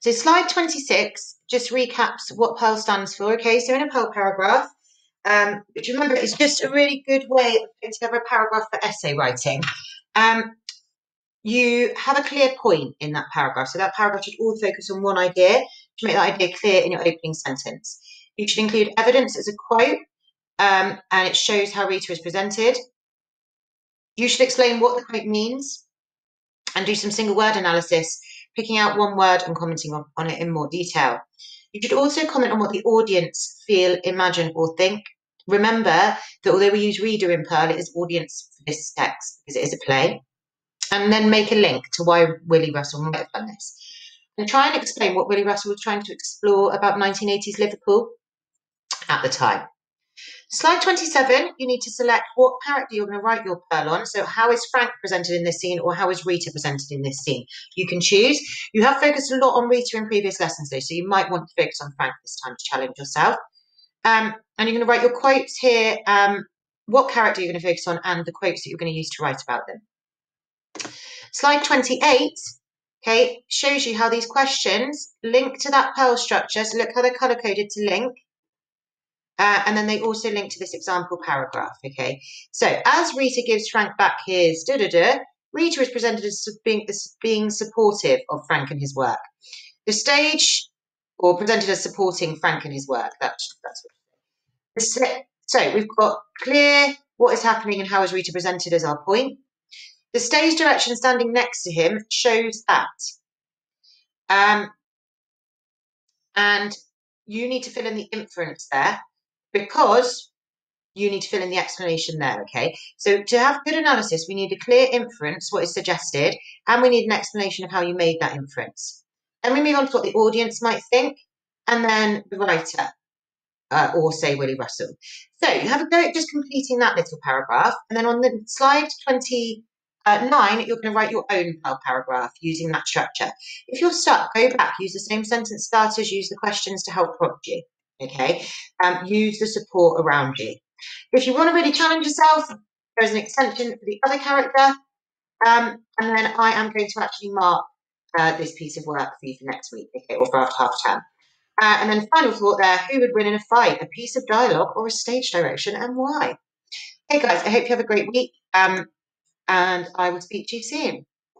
So slide 26 just recaps what PEARL stands for. Okay, so in a PEARL paragraph, um, which remember is just a really good way of putting together a paragraph for essay writing. Um, you have a clear point in that paragraph. So that paragraph should all focus on one idea to make that idea clear in your opening sentence. You should include evidence as a quote, um, and it shows how Rita is presented. You should explain what the quote means and do some single word analysis, picking out one word and commenting on, on it in more detail. You should also comment on what the audience feel, imagine, or think. Remember that although we use reader in PEARL, it is audience for this text because it is a play and then make a link to why Willy Russell might have done this. And try and explain what Willy Russell was trying to explore about 1980s Liverpool at the time. Slide 27, you need to select what character you're going to write your PEARL on. So, how is Frank presented in this scene, or how is Rita presented in this scene? You can choose. You have focused a lot on Rita in previous lessons, though, so you might want to focus on Frank this time to challenge yourself. Um, and you're going to write your quotes here, um, what character you're going to focus on, and the quotes that you're going to use to write about them. Slide 28, okay, shows you how these questions link to that PEARL structure. So look how they're color coded to link. Uh, and then they also link to this example paragraph, okay? So as Rita gives Frank back his da-da-da, Rita is presented as being, as being supportive of Frank and his work. The stage, or presented as supporting Frank and his work. That's, that's what so we've got clear what is happening and how is Rita presented as our point. The stage direction standing next to him shows that. Um, and you need to fill in the inference there because you need to fill in the explanation there, okay? So to have good analysis, we need a clear inference, what is suggested, and we need an explanation of how you made that inference. Then we move on to what the audience might think, and then the writer, uh, or say Willy Russell. So you have a go at just completing that little paragraph, and then on the slide 20, uh, nine, you're going to write your own paragraph using that structure. If you're stuck, go back, use the same sentence starters, use the questions to help prompt you. Okay, um, use the support around you. If you want to really challenge yourself, there's an extension for the other character, um, and then I am going to actually mark uh, this piece of work for you for next week, okay, or for after half term. Uh, and then final thought there, who would win in a fight, a piece of dialogue or a stage direction, and why? Hey guys, I hope you have a great week. Um, and I will speak to you soon.